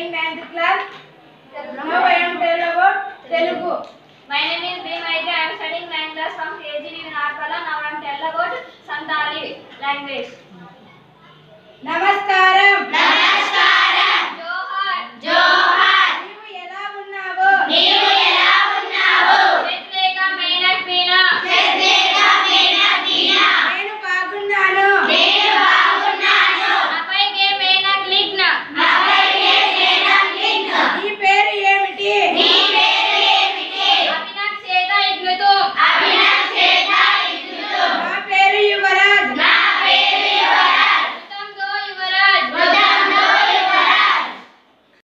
studying ninth class. Now I am tell about Telugu. My name is B. Maitri. I am studying 9th class from KGV Narpala. Now I am tell about Santali language.